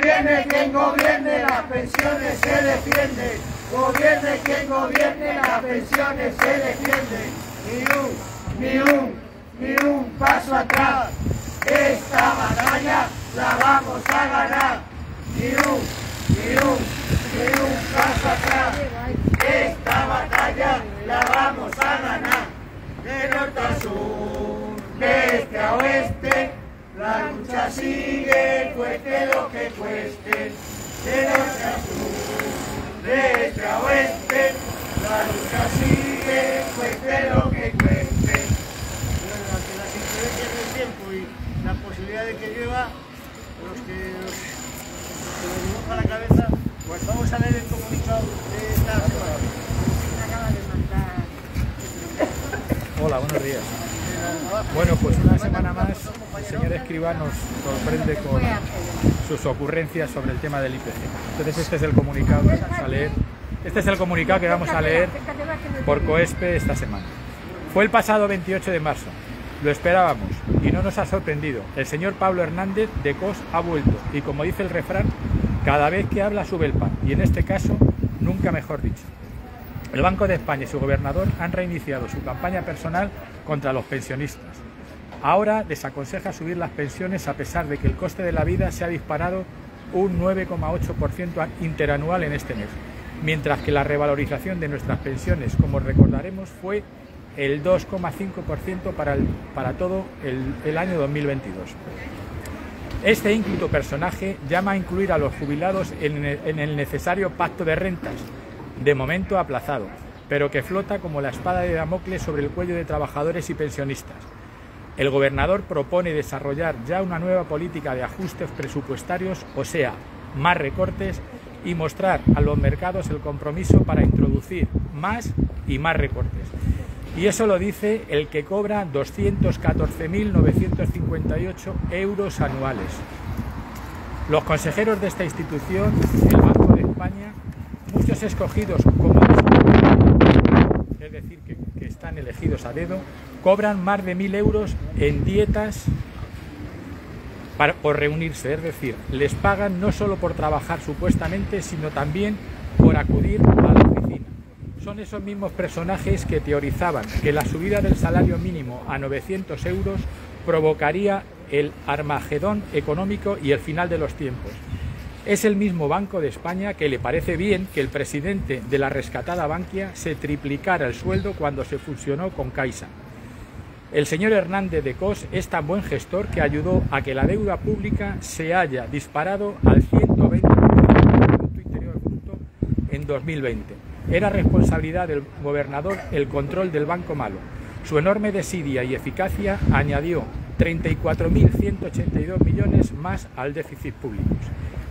Gobierne quien gobierne, las pensiones se defienden. Gobierne quien gobierne, las pensiones se defienden. Ni un, ni un, ni un paso atrás. Esta batalla la vamos a ganar. Ni un, ni un, ni un paso atrás. Esta batalla la vamos a ganar. De norte a sur, de este a oeste. La lucha sigue, cueste lo que cueste. Bueno, ante las influencias del tiempo y la posibilidad de que llueva, los, que nos dibuja la cabeza, pues vamos a leer el comunicado de esta semana. Hola, buenos días. Bueno, pues una semana más el señor Escribá nos sorprende con sus ocurrencias sobre el tema del IPC. Entonces este es el comunicado que vamos a leer. Este es el comunicado que vamos a leer por COESPE esta semana. Fue el pasado 28 de marzo. Lo esperábamos y no nos ha sorprendido. El señor Pablo Hernández de COS ha vuelto y como dice el refrán, cada vez que habla sube el pan y en este caso nunca mejor dicho. El Banco de España y su gobernador han reiniciado su campaña personal contra los pensionistas. Ahora desaconseja subir las pensiones a pesar de que el coste de la vida se ha disparado un 9,8% interanual en este mes, mientras que la revalorización de nuestras pensiones, como recordaremos, fue el 2,5% para, todo el, el año 2022. Este ínclito personaje llama a incluir a los jubilados en en el necesario pacto de rentas, de momento aplazado, pero que flota como la espada de Damocles sobre el cuello de trabajadores y pensionistas. El gobernador propone desarrollar ya una nueva política de ajustes presupuestarios, o sea, más recortes, y mostrar a los mercados el compromiso para introducir más y más recortes. Y eso lo dice el que cobra 214.958 euros anuales. Los consejeros de esta institución, el Banco de España, muchos escogidos como es decir, que, están elegidos a dedo, cobran más de mil euros en dietas para, por reunirse, es decir, les pagan no solo por trabajar supuestamente, sino también por acudir a la oficina. Son esos mismos personajes que teorizaban que la subida del salario mínimo a 900 euros provocaría el armagedón económico y el final de los tiempos. Es el mismo Banco de España que le parece bien que el presidente de la rescatada Bankia se triplicara el sueldo cuando se fusionó con Caixa. El señor Hernández de Cos es tan buen gestor que ayudó a que la deuda pública se haya disparado al 120% del Interior Bruto en 2020. Era responsabilidad del gobernador el control del banco malo. Su enorme desidia y eficacia añadió 34.182 millones más al déficit público.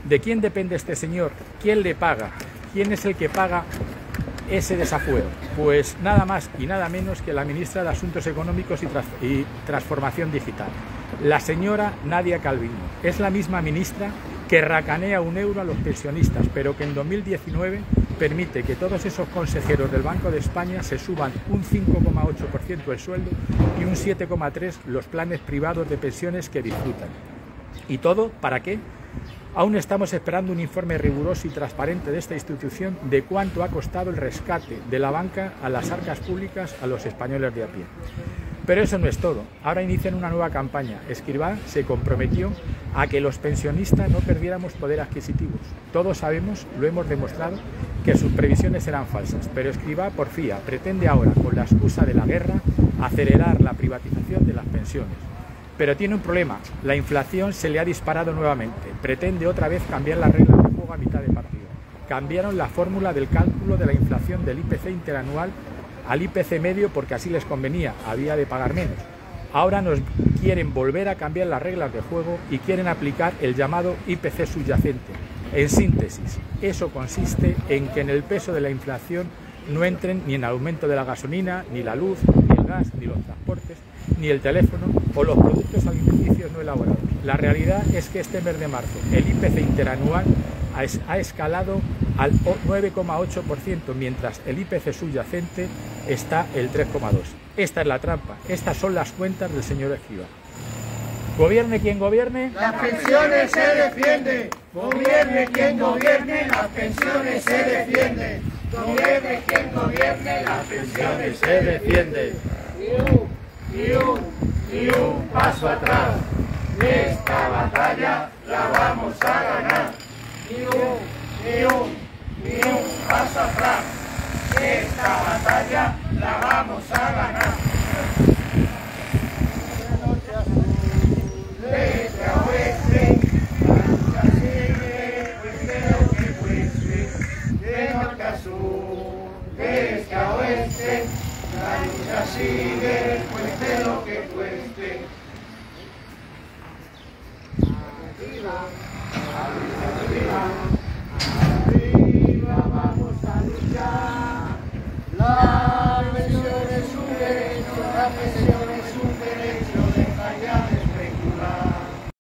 ¿De quién depende este señor? ¿Quién le paga? ¿Quién es el que paga ese desafuero? Pues nada más y nada menos que la ministra de Asuntos Económicos y, Transformación Digital, la señora Nadia Calviño. Es la misma ministra que racanea un euro a los pensionistas, pero que en 2019 permite que todos esos consejeros del Banco de España se suban un 5,8% el sueldo y un 7,3% los planes privados de pensiones que disfrutan. ¿Y todo para qué? Aún estamos esperando un informe riguroso y transparente de esta institución de cuánto ha costado el rescate de la banca a las arcas públicas a los españoles de a pie. Pero eso no es todo. Ahora inician una nueva campaña. Escribá se comprometió a que los pensionistas no perdiéramos poder adquisitivo. Todos sabemos, lo hemos demostrado, que sus previsiones eran falsas. Pero Escribá porfía, pretende ahora, con la excusa de la guerra, acelerar la privatización de las pensiones. Pero tiene un problema, la inflación se le ha disparado nuevamente. Pretende otra vez cambiar las reglas de juego a mitad de partido. Cambiaron la fórmula del cálculo de la inflación del IPC interanual al IPC medio porque así les convenía, había de pagar menos. Ahora nos quieren volver a cambiar las reglas de juego y quieren aplicar el llamado IPC subyacente. En síntesis, eso consiste en que en el peso de la inflación no entren ni el aumento de la gasolina, ni la luz, ni el gas, ni los transportes, ni el teléfono o los productos alimenticios no elaborados. La realidad es que este mes de marzo el IPC interanual ha escalado al 9,8%, mientras el IPC subyacente está el 3,2%. Esta es la trampa, estas son las cuentas del señor Esquiva. Gobierne quien gobierne. Las pensiones se defienden. Gobierne quien gobierne, las pensiones se defienden. Gobierne quien gobierne, las pensiones se defienden. Ni un, ni un, paso atrás. Esta batalla la vamos a ganar. Ni un, ni un, ni un paso atrás. Esta batalla la vamos a ganar. Desde a oeste, cueste lo que cueste. De norte a sur, desde a oeste, la lucha sigue, cueste lo